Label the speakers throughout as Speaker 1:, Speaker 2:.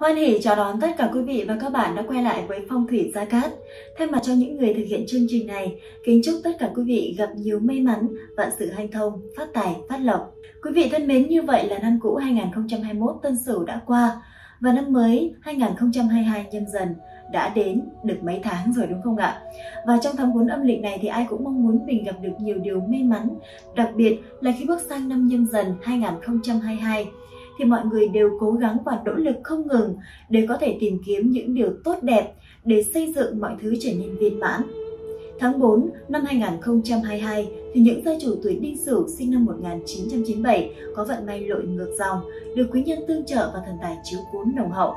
Speaker 1: Hoan hỷ chào đón tất cả quý vị và các bạn đã quay lại với Phong thủy Gia Cát. Thay mặt cho những người thực hiện chương trình này, kính chúc tất cả quý vị gặp nhiều may mắn, vạn sự hanh thông, phát tài, phát lộc. Quý vị thân mến, như vậy là năm cũ 2021 Tân Sửu đã qua và năm mới 2022 nhâm dần đã đến được mấy tháng rồi đúng không ạ? Và trong tháng 4 âm lịch này thì ai cũng mong muốn mình gặp được nhiều điều may mắn, đặc biệt là khi bước sang năm nhâm dần 2022 thì mọi người đều cố gắng và nỗ lực không ngừng để có thể tìm kiếm những điều tốt đẹp để xây dựng mọi thứ trở nên viên mãn. Tháng 4 năm 2022 thì những gia chủ tuổi Đinh Sửu sinh năm 1997 có vận may lội ngược dòng, được quý nhân tương trợ và thần tài chiếu cố nồng hậu.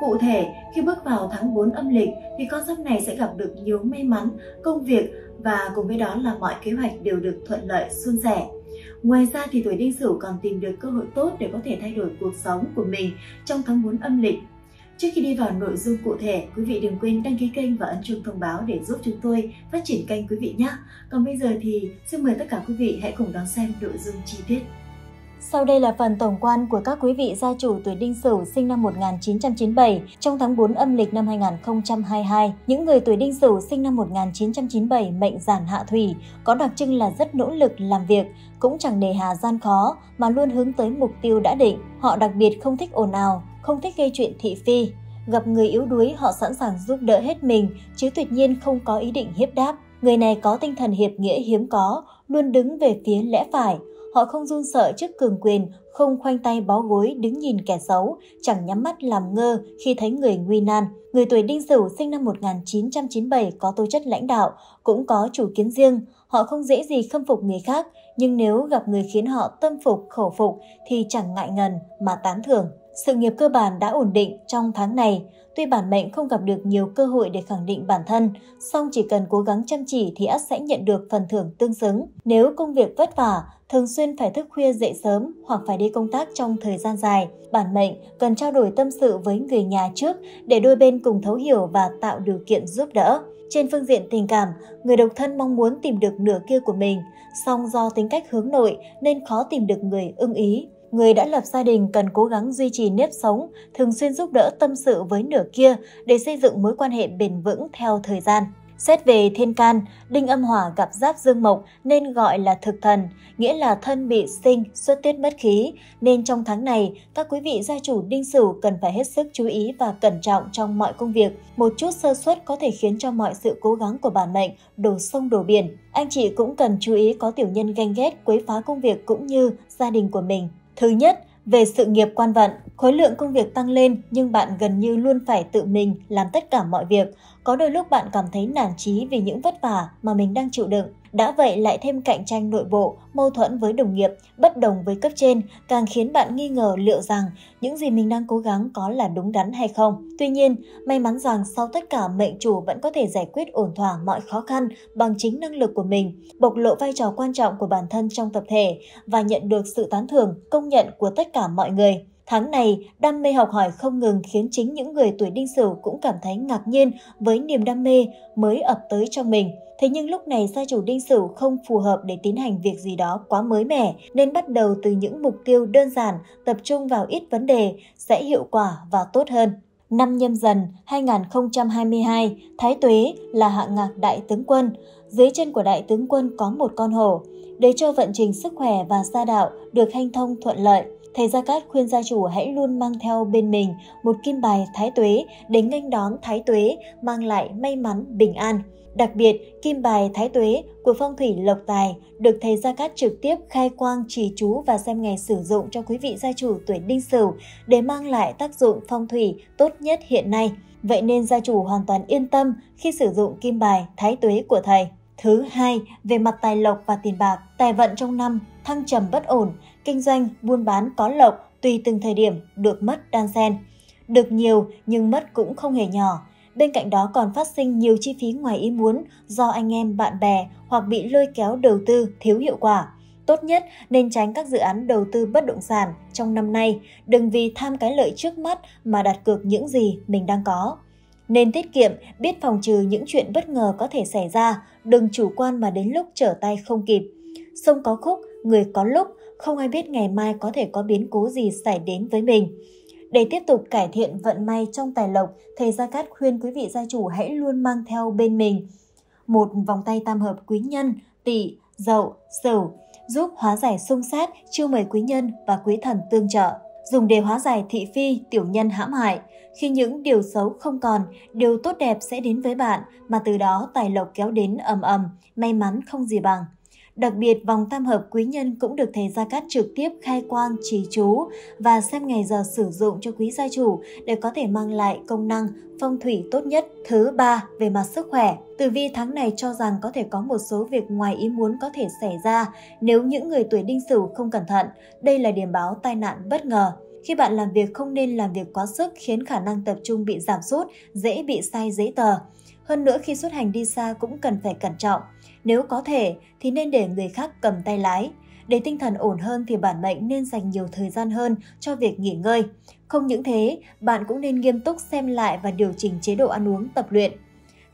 Speaker 1: Cụ thể, khi bước vào tháng 4 âm lịch thì con giáp này sẽ gặp được nhiều may mắn, công việc và cùng với đó là mọi kế hoạch đều được thuận lợi suôn sẻ. Ngoài ra thì tuổi đinh sửu còn tìm được cơ hội tốt để có thể thay đổi cuộc sống của mình trong tháng 4 âm lịch. Trước khi đi vào nội dung cụ thể, quý vị đừng quên đăng ký kênh và ấn chuông thông báo để giúp chúng tôi phát triển kênh quý vị nhé. Còn bây giờ thì xin mời tất cả quý vị hãy cùng đón xem nội dung chi tiết.
Speaker 2: Sau đây là phần tổng quan của các quý vị gia chủ tuổi Đinh Sửu sinh năm 1997 trong tháng 4 âm lịch năm 2022. Những người tuổi Đinh Sửu sinh năm 1997 mệnh giản hạ thủy có đặc trưng là rất nỗ lực làm việc, cũng chẳng nề hà gian khó mà luôn hướng tới mục tiêu đã định. Họ đặc biệt không thích ồn ào, không thích gây chuyện thị phi. Gặp người yếu đuối họ sẵn sàng giúp đỡ hết mình chứ tuyệt nhiên không có ý định hiếp đáp. Người này có tinh thần hiệp nghĩa hiếm có, luôn đứng về phía lẽ phải, Họ không run sợ trước cường quyền, không khoanh tay bó gối đứng nhìn kẻ xấu, chẳng nhắm mắt làm ngơ khi thấy người nguy nan. Người tuổi đinh sửu sinh năm 1997 có tố chất lãnh đạo, cũng có chủ kiến riêng. Họ không dễ gì khâm phục người khác, nhưng nếu gặp người khiến họ tâm phục, khẩu phục thì chẳng ngại ngần mà tán thưởng. Sự nghiệp cơ bản đã ổn định trong tháng này. Tuy bản mệnh không gặp được nhiều cơ hội để khẳng định bản thân, song chỉ cần cố gắng chăm chỉ thì ắt sẽ nhận được phần thưởng tương xứng. Nếu công việc vất vả, thường xuyên phải thức khuya dậy sớm hoặc phải đi công tác trong thời gian dài, bản mệnh cần trao đổi tâm sự với người nhà trước để đôi bên cùng thấu hiểu và tạo điều kiện giúp đỡ. Trên phương diện tình cảm, người độc thân mong muốn tìm được nửa kia của mình, song do tính cách hướng nội nên khó tìm được người ưng ý. Người đã lập gia đình cần cố gắng duy trì nếp sống, thường xuyên giúp đỡ tâm sự với nửa kia để xây dựng mối quan hệ bền vững theo thời gian. Xét về thiên can, đinh âm hỏa gặp giáp dương mộc nên gọi là thực thần, nghĩa là thân bị sinh, xuất tiết bất khí. Nên trong tháng này, các quý vị gia chủ đinh sửu cần phải hết sức chú ý và cẩn trọng trong mọi công việc. Một chút sơ suất có thể khiến cho mọi sự cố gắng của bản mệnh đổ sông đổ biển. Anh chị cũng cần chú ý có tiểu nhân ganh ghét quấy phá công việc cũng như gia đình của mình. Thứ nhất, về sự nghiệp quan vận, khối lượng công việc tăng lên nhưng bạn gần như luôn phải tự mình làm tất cả mọi việc. Có đôi lúc bạn cảm thấy nản chí vì những vất vả mà mình đang chịu đựng. Đã vậy lại thêm cạnh tranh nội bộ, mâu thuẫn với đồng nghiệp, bất đồng với cấp trên, càng khiến bạn nghi ngờ liệu rằng những gì mình đang cố gắng có là đúng đắn hay không. Tuy nhiên, may mắn rằng sau tất cả mệnh chủ vẫn có thể giải quyết ổn thỏa mọi khó khăn bằng chính năng lực của mình, bộc lộ vai trò quan trọng của bản thân trong tập thể và nhận được sự tán thưởng, công nhận của tất cả mọi người. Tháng này, đam mê học hỏi không ngừng khiến chính những người tuổi đinh sửu cũng cảm thấy ngạc nhiên với niềm đam mê mới ập tới trong mình. Thế nhưng lúc này gia chủ đinh sửu không phù hợp để tiến hành việc gì đó quá mới mẻ nên bắt đầu từ những mục tiêu đơn giản, tập trung vào ít vấn đề sẽ hiệu quả và tốt hơn. Năm nhâm dần 2022, Thái Tuế là hạng ngạc đại tướng quân. Dưới chân của đại tướng quân có một con hổ, để cho vận trình sức khỏe và gia đạo được hanh thông thuận lợi. Thầy Gia Cát khuyên gia chủ hãy luôn mang theo bên mình một kim bài thái tuế để nghênh đón thái tuế mang lại may mắn bình an. Đặc biệt, kim bài thái tuế của phong thủy lộc tài được thầy Gia Cát trực tiếp khai quang chỉ chú và xem ngày sử dụng cho quý vị gia chủ tuổi đinh sửu để mang lại tác dụng phong thủy tốt nhất hiện nay. Vậy nên gia chủ hoàn toàn yên tâm khi sử dụng kim bài thái tuế của thầy. Thứ hai, về mặt tài lộc và tiền bạc, tài vận trong năm thăng trầm bất ổn, kinh doanh, buôn bán có lộc tùy từng thời điểm được mất đan xen. Được nhiều nhưng mất cũng không hề nhỏ. Bên cạnh đó còn phát sinh nhiều chi phí ngoài ý muốn do anh em bạn bè hoặc bị lôi kéo đầu tư thiếu hiệu quả. Tốt nhất nên tránh các dự án đầu tư bất động sản trong năm nay, đừng vì tham cái lợi trước mắt mà đặt cược những gì mình đang có. Nên tiết kiệm, biết phòng trừ những chuyện bất ngờ có thể xảy ra, đừng chủ quan mà đến lúc trở tay không kịp. Sông có khúc, người có lúc, không ai biết ngày mai có thể có biến cố gì xảy đến với mình. Để tiếp tục cải thiện vận may trong tài lộc, thầy Gia Cát khuyên quý vị gia chủ hãy luôn mang theo bên mình một vòng tay tam hợp quý nhân, tỵ, dậu, sửu, giúp hóa giải xung sát, chiêu mời quý nhân và quý thần tương trợ. Dùng để hóa giải thị phi, tiểu nhân hãm hại. Khi những điều xấu không còn, điều tốt đẹp sẽ đến với bạn, mà từ đó tài lộc kéo đến ầm ầm, may mắn không gì bằng. Đặc biệt, vòng tam hợp quý nhân cũng được thầy Gia Cát trực tiếp khai quang trì chú và xem ngày giờ sử dụng cho quý gia chủ để có thể mang lại công năng phong thủy tốt nhất. Thứ ba, về mặt sức khỏe. Tử vi tháng này cho rằng có thể có một số việc ngoài ý muốn có thể xảy ra nếu những người tuổi đinh sửu không cẩn thận. Đây là điểm báo tai nạn bất ngờ. Khi bạn làm việc không nên làm việc quá sức khiến khả năng tập trung bị giảm sút, dễ bị sai giấy tờ. Hơn nữa khi xuất hành đi xa cũng cần phải cẩn trọng. Nếu có thể thì nên để người khác cầm tay lái. Để tinh thần ổn hơn thì bản mệnh nên dành nhiều thời gian hơn cho việc nghỉ ngơi. Không những thế, bạn cũng nên nghiêm túc xem lại và điều chỉnh chế độ ăn uống tập luyện.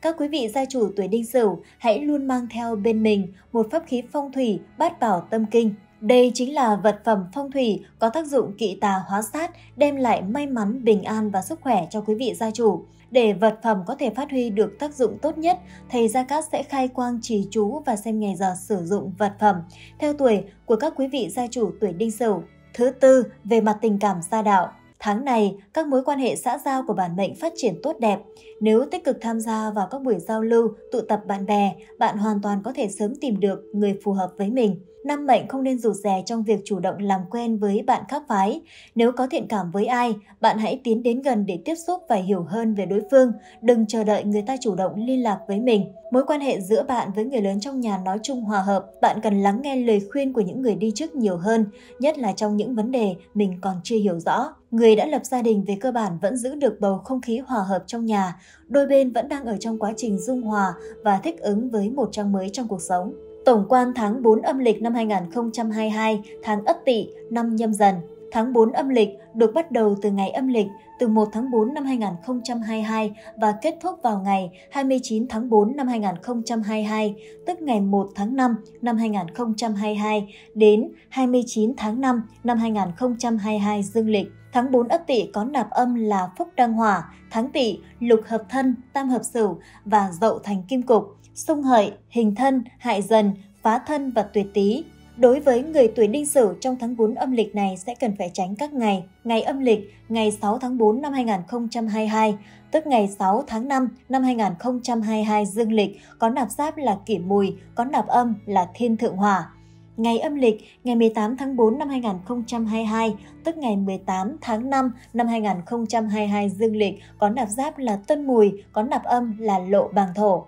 Speaker 2: Các quý vị gia chủ tuổi đinh sửu hãy luôn mang theo bên mình một pháp khí phong thủy bát bảo tâm kinh. Đây chính là vật phẩm phong thủy có tác dụng kỵ tà hóa sát, đem lại may mắn, bình an và sức khỏe cho quý vị gia chủ. Để vật phẩm có thể phát huy được tác dụng tốt nhất, thầy Gia Cát sẽ khai quang trì chú và xem ngày giờ sử dụng vật phẩm theo tuổi của các quý vị gia chủ tuổi đinh sửu. Thứ tư, về mặt tình cảm gia đạo. Tháng này, các mối quan hệ xã giao của bản mệnh phát triển tốt đẹp. Nếu tích cực tham gia vào các buổi giao lưu, tụ tập bạn bè, bạn hoàn toàn có thể sớm tìm được người phù hợp với mình. Năm mệnh không nên rụt rè trong việc chủ động làm quen với bạn khác phái. Nếu có thiện cảm với ai, bạn hãy tiến đến gần để tiếp xúc và hiểu hơn về đối phương. Đừng chờ đợi người ta chủ động liên lạc với mình. Mối quan hệ giữa bạn với người lớn trong nhà nói chung hòa hợp. Bạn cần lắng nghe lời khuyên của những người đi trước nhiều hơn, nhất là trong những vấn đề mình còn chưa hiểu rõ. Người đã lập gia đình về cơ bản vẫn giữ được bầu không khí hòa hợp trong nhà. Đôi bên vẫn đang ở trong quá trình dung hòa và thích ứng với một trang mới trong cuộc sống. Tổng quan tháng 4 âm lịch năm 2022, tháng Ất Tỵ, năm Nhâm Dần. Tháng 4 âm lịch được bắt đầu từ ngày âm lịch từ 1 tháng 4 năm 2022 và kết thúc vào ngày 29 tháng 4 năm 2022, tức ngày 1 tháng 5 năm 2022 đến 29 tháng 5 năm 2022 dương lịch. Tháng 4 Ất Tỵ có nạp âm là Phúc Đăng Hỏa, tháng Tỵ lục hợp thân, tam hợp Sửu và Dậu thành Kim Cục xung hợi, hình thân, hại dần, phá thân và tuyệt tý. Đối với người tuổi đinh sửu trong tháng 4 âm lịch này sẽ cần phải tránh các ngày. Ngày âm lịch, ngày 6 tháng 4 năm 2022, tức ngày 6 tháng 5 năm 2022 dương lịch, có nạp giáp là kỷ mùi, có nạp âm là thiên thượng hỏa. Ngày âm lịch, ngày 18 tháng 4 năm 2022, tức ngày 18 tháng 5 năm 2022 dương lịch, có nạp giáp là tân mùi, có nạp âm là lộ bàng thổ.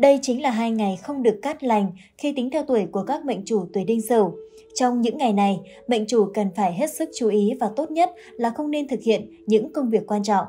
Speaker 2: Đây chính là hai ngày không được cát lành khi tính theo tuổi của các mệnh chủ tuổi đinh sửu. Trong những ngày này, mệnh chủ cần phải hết sức chú ý và tốt nhất là không nên thực hiện những công việc quan trọng.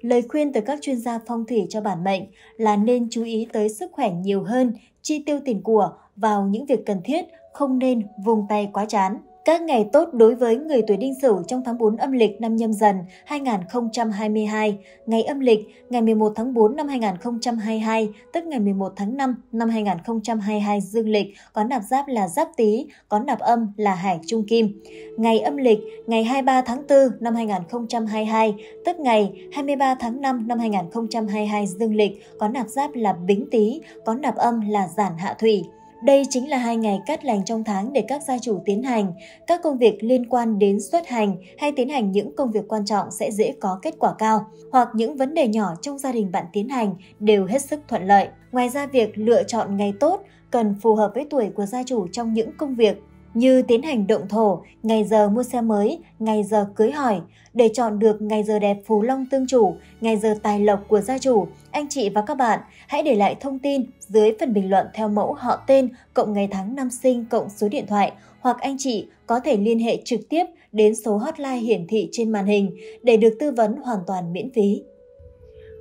Speaker 2: Lời khuyên từ các chuyên gia phong thủy cho bản mệnh là nên chú ý tới sức khỏe nhiều hơn, chi tiêu tiền của vào những việc cần thiết, không nên vùng tay quá chán. Các ngày tốt đối với người tuổi đinh sửu trong tháng 4 âm lịch năm nhâm dần 2022. Ngày âm lịch ngày 11 tháng 4 năm 2022, tức ngày 11 tháng 5 năm 2022 dương lịch, có nạp giáp là giáp tý, có nạp âm là hải trung kim. Ngày âm lịch ngày 23 tháng 4 năm 2022, tức ngày 23 tháng 5 năm 2022 dương lịch, có nạp giáp là bính tý, có nạp âm là giản hạ thủy. Đây chính là hai ngày cắt lành trong tháng để các gia chủ tiến hành các công việc liên quan đến xuất hành hay tiến hành những công việc quan trọng sẽ dễ có kết quả cao, hoặc những vấn đề nhỏ trong gia đình bạn tiến hành đều hết sức thuận lợi. Ngoài ra việc lựa chọn ngày tốt cần phù hợp với tuổi của gia chủ trong những công việc như tiến hành động thổ, ngày giờ mua xe mới, ngày giờ cưới hỏi. Để chọn được ngày giờ đẹp phú long tương chủ, ngày giờ tài lộc của gia chủ, anh chị và các bạn hãy để lại thông tin dưới phần bình luận theo mẫu họ tên cộng ngày tháng năm sinh cộng số điện thoại hoặc anh chị có thể liên hệ trực tiếp đến số hotline hiển thị trên màn hình để được tư vấn hoàn toàn miễn phí.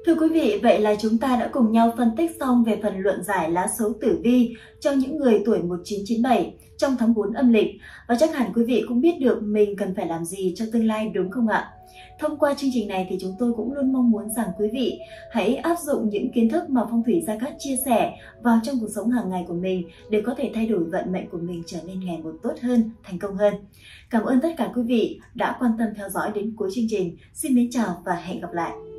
Speaker 1: Thưa quý vị, vậy là chúng ta đã cùng nhau phân tích xong về phần luận giải lá số tử vi cho những người tuổi 1997 trong tháng 4 âm lịch và chắc hẳn quý vị cũng biết được mình cần phải làm gì cho tương lai đúng không ạ? Thông qua chương trình này thì chúng tôi cũng luôn mong muốn rằng quý vị hãy áp dụng những kiến thức mà phong thủy gia cát chia sẻ vào trong cuộc sống hàng ngày của mình để có thể thay đổi vận mệnh của mình trở nên ngày một tốt hơn, thành công hơn. Cảm ơn tất cả quý vị đã quan tâm theo dõi đến cuối chương trình. Xin mến chào và hẹn gặp lại.